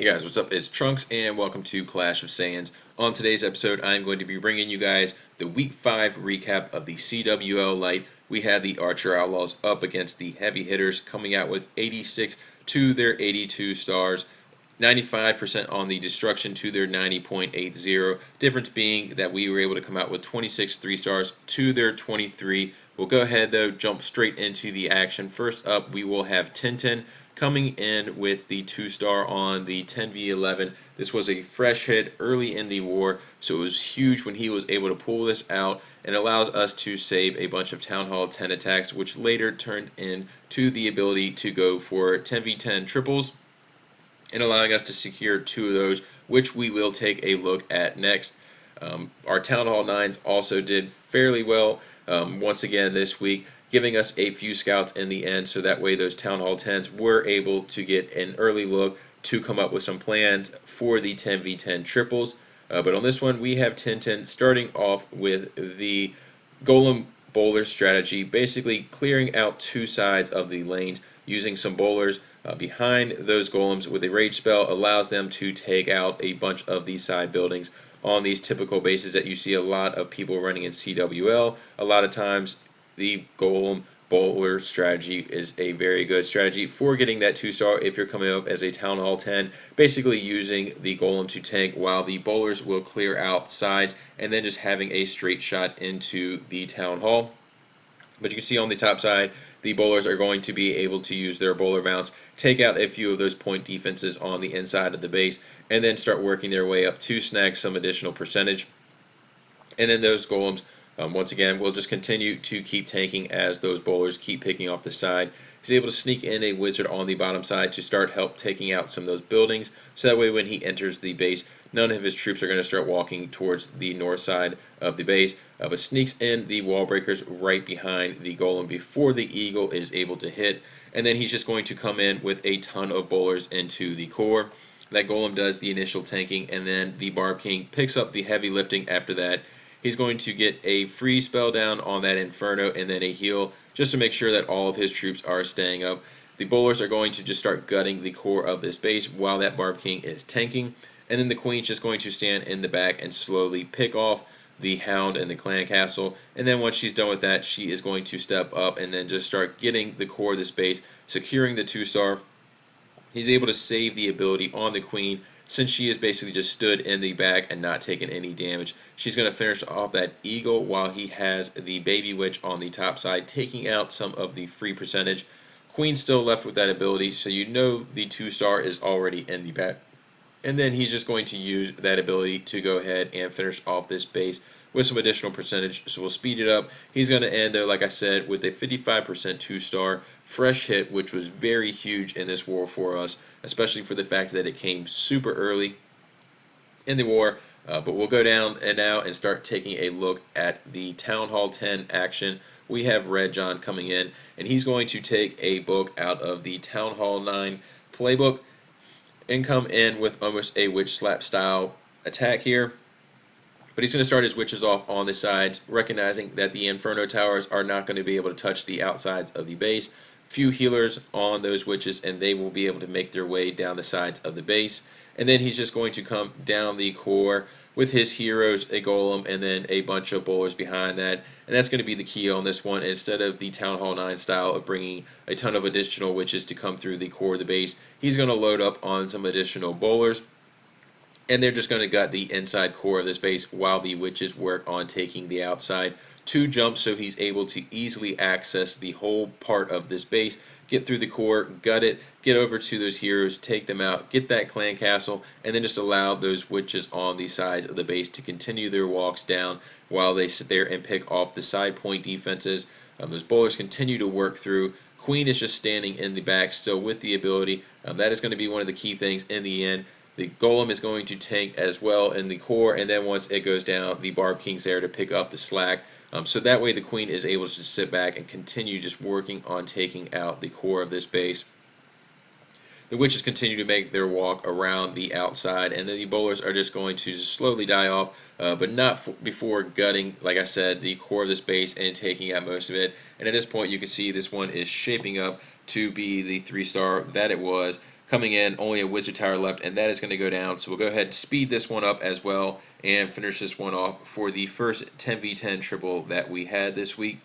Hey guys, what's up? It's Trunks and welcome to Clash of Saiyans. On today's episode, I'm going to be bringing you guys the Week 5 recap of the CWL Light. We have the Archer Outlaws up against the Heavy Hitters coming out with 86 to their 82 stars. 95% on the destruction to their 90.80. Difference being that we were able to come out with 26 3 stars to their 23. We'll go ahead though, jump straight into the action. First up, we will have Tintin coming in with the 2 star on the 10v11. This was a fresh hit early in the war, so it was huge when he was able to pull this out and allowed us to save a bunch of Town Hall 10 attacks, which later turned into the ability to go for 10v10 triples and allowing us to secure two of those, which we will take a look at next. Um, our Town Hall 9s also did fairly well um, once again this week, giving us a few scouts in the end, so that way those Town Hall 10s were able to get an early look to come up with some plans for the 10v10 triples. Uh, but on this one, we have Tintin starting off with the Golem bowler strategy, basically clearing out two sides of the lanes using some bowlers uh, behind those golems with a rage spell allows them to take out a bunch of these side buildings on these typical bases that you see a lot of people running in CWL. A lot of times the golem bowler strategy is a very good strategy for getting that two star if you're coming up as a town hall 10 basically using the golem to tank while the bowlers will clear out sides and then just having a straight shot into the town hall but you can see on the top side, the bowlers are going to be able to use their bowler bounce, take out a few of those point defenses on the inside of the base, and then start working their way up to snag some additional percentage. And then those golems, um, once again, we'll just continue to keep tanking as those bowlers keep picking off the side. He's able to sneak in a wizard on the bottom side to start help taking out some of those buildings. So that way when he enters the base, none of his troops are going to start walking towards the north side of the base, uh, but sneaks in the wall breakers right behind the golem before the eagle is able to hit. And then he's just going to come in with a ton of bowlers into the core. That golem does the initial tanking, and then the Barb King picks up the heavy lifting after that He's going to get a freeze spell down on that Inferno and then a heal just to make sure that all of his troops are staying up. The bowlers are going to just start gutting the core of this base while that Barb King is tanking. And then the Queen's just going to stand in the back and slowly pick off the Hound and the Clan Castle. And then once she's done with that, she is going to step up and then just start getting the core of this base, securing the two star. He's able to save the ability on the Queen since she has basically just stood in the back and not taken any damage. She's going to finish off that Eagle while he has the Baby Witch on the top side, taking out some of the free percentage. Queen still left with that ability, so you know the two star is already in the back. And then he's just going to use that ability to go ahead and finish off this base with some additional percentage. So we'll speed it up. He's going to end, though, like I said, with a 55% two-star fresh hit, which was very huge in this war for us, especially for the fact that it came super early in the war. Uh, but we'll go down and now and start taking a look at the Town Hall 10 action. We have Red John coming in, and he's going to take a book out of the Town Hall 9 playbook and come in with almost a witch slap style attack here. But he's going to start his witches off on the sides, recognizing that the Inferno Towers are not going to be able to touch the outsides of the base. Few healers on those witches, and they will be able to make their way down the sides of the base. And then he's just going to come down the core with his heroes, a golem, and then a bunch of bowlers behind that. And that's going to be the key on this one. Instead of the Town Hall 9 style of bringing a ton of additional witches to come through the core of the base, he's going to load up on some additional bowlers and they're just going to gut the inside core of this base while the witches work on taking the outside two jumps so he's able to easily access the whole part of this base get through the core gut it get over to those heroes take them out get that clan castle and then just allow those witches on the sides of the base to continue their walks down while they sit there and pick off the side point defenses um, those bowlers continue to work through Queen is just standing in the back still with the ability. Um, that is going to be one of the key things in the end. The Golem is going to tank as well in the core, and then once it goes down, the Barb King's there to pick up the slack. Um, so that way the Queen is able to just sit back and continue just working on taking out the core of this base. The witches continue to make their walk around the outside, and then the bowlers are just going to just slowly die off, uh, but not before gutting, like I said, the core of this base and taking out most of it. And at this point, you can see this one is shaping up to be the three-star that it was coming in, only a Wizard Tower left, and that is going to go down. So we'll go ahead and speed this one up as well and finish this one off for the first 10v10 triple that we had this week.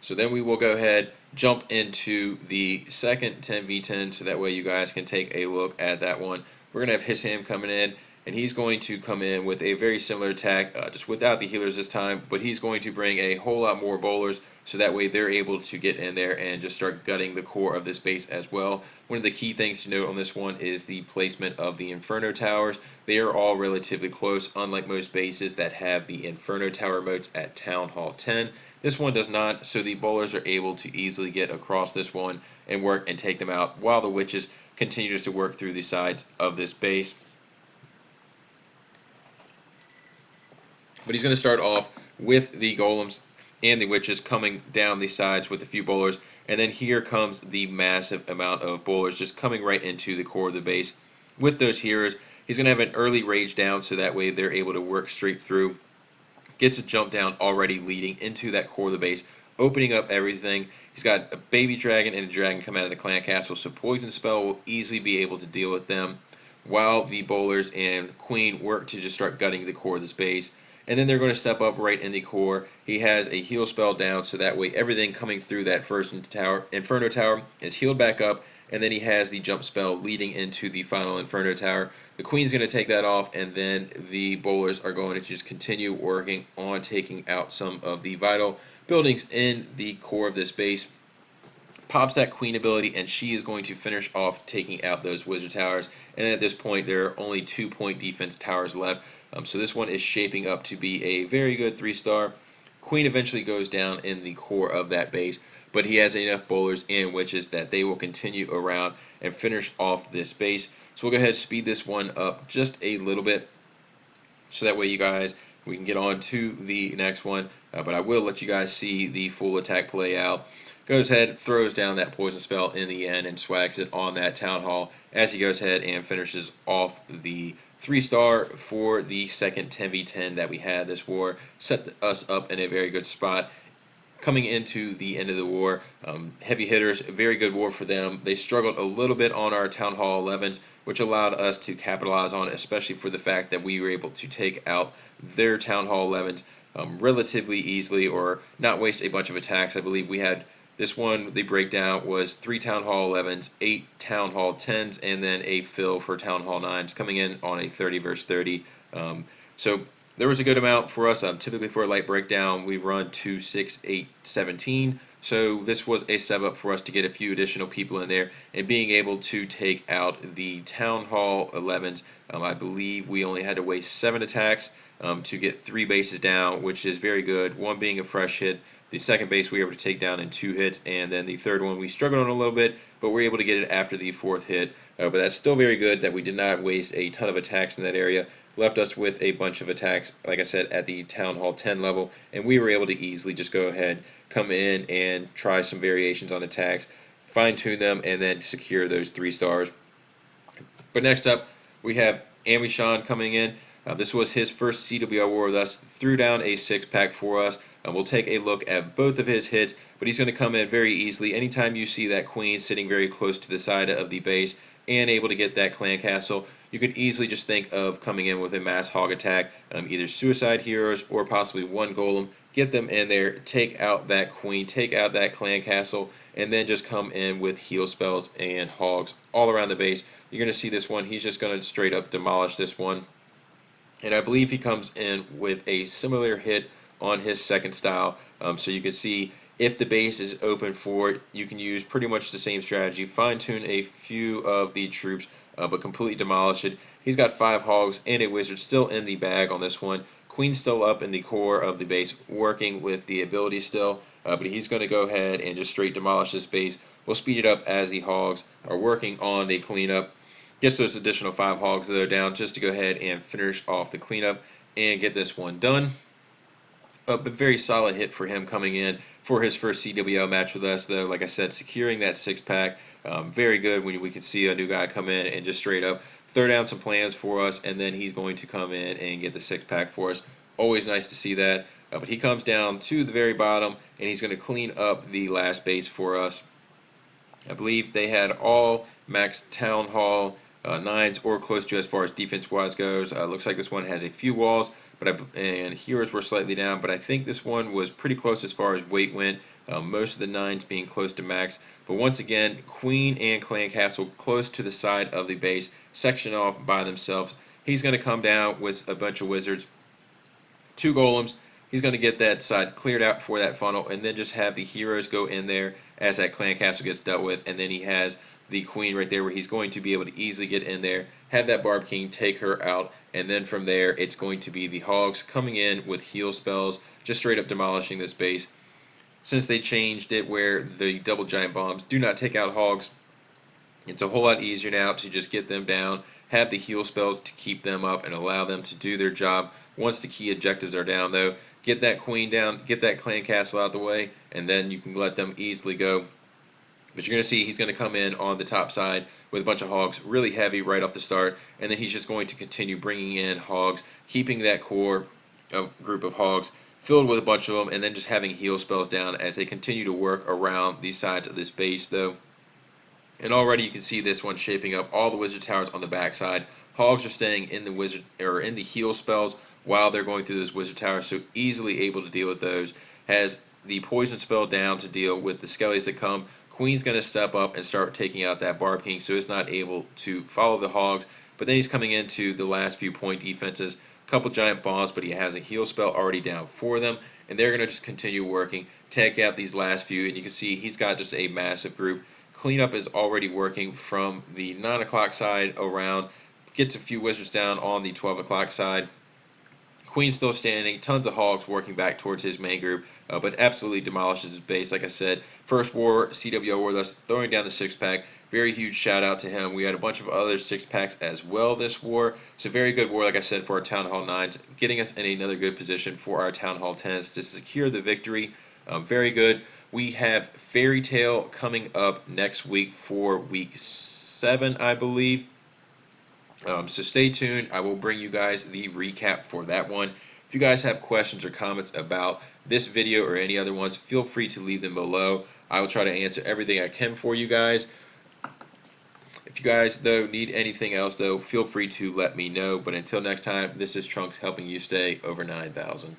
So then we will go ahead, jump into the second 10v10 so that way you guys can take a look at that one. We're going to have Hisham coming in and he's going to come in with a very similar attack, uh, just without the healers this time, but he's going to bring a whole lot more bowlers, so that way they're able to get in there and just start gutting the core of this base as well. One of the key things to note on this one is the placement of the Inferno Towers. They are all relatively close, unlike most bases that have the Inferno Tower moats at Town Hall 10. This one does not, so the bowlers are able to easily get across this one and work and take them out, while the witches continues to work through the sides of this base. But he's going to start off with the golems and the witches coming down the sides with a few bowlers. And then here comes the massive amount of bowlers just coming right into the core of the base. With those heroes, he's going to have an early rage down so that way they're able to work straight through. Gets a jump down already leading into that core of the base, opening up everything. He's got a baby dragon and a dragon come out of the clan castle, so poison spell will easily be able to deal with them while the bowlers and queen work to just start gutting the core of this base and then they're going to step up right in the core. He has a heal spell down, so that way everything coming through that first tower, Inferno Tower is healed back up, and then he has the jump spell leading into the final Inferno Tower. The Queen's going to take that off, and then the bowlers are going to just continue working on taking out some of the vital buildings in the core of this base. Pops that Queen ability, and she is going to finish off taking out those Wizard Towers. And at this point, there are only two point defense towers left. Um, so this one is shaping up to be a very good three star. Queen eventually goes down in the core of that base, but he has enough bowlers and witches that they will continue around and finish off this base. So we'll go ahead and speed this one up just a little bit so that way you guys we can get on to the next one uh, but I will let you guys see the full attack play out goes ahead throws down that poison spell in the end and swags it on that town hall as he goes ahead and finishes off the three star for the second 10v10 that we had. This war set us up in a very good spot. Coming into the end of the war um, heavy hitters very good war for them. They struggled a little bit on our town hall 11s which allowed us to capitalize on especially for the fact that we were able to take out their town hall 11s um, relatively easily or not waste a bunch of attacks. I believe we had this one, the breakdown was three Town Hall 11s, eight Town Hall 10s, and then a fill for Town Hall 9s, coming in on a 30 versus 30. Um, so there was a good amount for us. Um, typically for a light breakdown, we run 2, 6, 8, 17. So this was a step up for us to get a few additional people in there and being able to take out the Town Hall 11s. Um, I believe we only had to waste seven attacks um, to get three bases down, which is very good. One being a fresh hit, the second base we were able to take down in two hits, and then the third one we struggled on a little bit, but we are able to get it after the fourth hit. Uh, but that's still very good that we did not waste a ton of attacks in that area. Left us with a bunch of attacks, like I said, at the Town Hall 10 level, and we were able to easily just go ahead, come in, and try some variations on attacks, fine tune them, and then secure those three stars. But next up, we have Amishan coming in. Uh, this was his first CWL war with us. Threw down a six pack for us. Uh, we'll take a look at both of his hits, but he's going to come in very easily. Anytime you see that queen sitting very close to the side of the base and able to get that clan castle, you can easily just think of coming in with a mass hog attack, um, either suicide heroes or possibly one golem. Get them in there, take out that queen, take out that clan castle, and then just come in with heal spells and hogs all around the base. You're going to see this one. He's just going to straight up demolish this one. And I believe he comes in with a similar hit on his second style. Um, so you can see if the base is open for it, you can use pretty much the same strategy. Fine tune a few of the troops, uh, but completely demolish it. He's got five hogs and a wizard still in the bag on this one. Queen still up in the core of the base, working with the ability still, uh, but he's going to go ahead and just straight demolish this base. We'll speed it up as the hogs are working on the cleanup. Gets those additional five hogs that are down just to go ahead and finish off the cleanup and get this one done a very solid hit for him coming in for his first CWL match with us, though. Like I said, securing that six pack, um, very good when we could see a new guy come in and just straight up throw down some plans for us, and then he's going to come in and get the six pack for us. Always nice to see that. Uh, but he comes down to the very bottom, and he's going to clean up the last base for us. I believe they had all max town hall uh, nines or close to as far as defense wise goes. Uh, looks like this one has a few walls, but I, and heroes were slightly down, but I think this one was pretty close as far as weight went. Uh, most of the nines being close to max. But once again, Queen and Clan Castle close to the side of the base, section off by themselves. He's going to come down with a bunch of wizards, two golems. He's going to get that side cleared out for that funnel, and then just have the heroes go in there as that Clan Castle gets dealt with, and then he has the queen right there where he's going to be able to easily get in there, have that Barb King take her out, and then from there it's going to be the Hogs coming in with heal spells, just straight up demolishing this base. Since they changed it where the double giant bombs do not take out Hogs, it's a whole lot easier now to just get them down, have the heal spells to keep them up and allow them to do their job. Once the key objectives are down though, get that queen down, get that clan castle out of the way, and then you can let them easily go but you're going to see he's going to come in on the top side with a bunch of hogs, really heavy right off the start, and then he's just going to continue bringing in hogs, keeping that core of group of hogs filled with a bunch of them, and then just having heal spells down as they continue to work around these sides of this base, though. And already you can see this one shaping up all the wizard towers on the backside. Hogs are staying in the wizard or in the heal spells while they're going through this wizard tower, so easily able to deal with those. Has the poison spell down to deal with the skellies that come, Queen's going to step up and start taking out that Barb King, so he's not able to follow the Hogs. But then he's coming into the last few point defenses. A couple giant bombs, but he has a heal spell already down for them. And they're going to just continue working, take out these last few. And you can see he's got just a massive group. Cleanup is already working from the 9 o'clock side around. Gets a few wizards down on the 12 o'clock side. Queen's still standing, tons of hogs working back towards his main group, uh, but absolutely demolishes his base. Like I said, first war, CWO war, thus throwing down the six pack. Very huge shout out to him. We had a bunch of other six packs as well this war. So very good war, like I said, for our Town Hall 9s, getting us in another good position for our Town Hall 10s to secure the victory. Um, very good. We have Fairy Tale coming up next week for week 7, I believe. Um, so stay tuned. I will bring you guys the recap for that one. If you guys have questions or comments about this video or any other ones, feel free to leave them below. I will try to answer everything I can for you guys. If you guys, though, need anything else, though, feel free to let me know. But until next time, this is Trunks helping you stay over 9,000.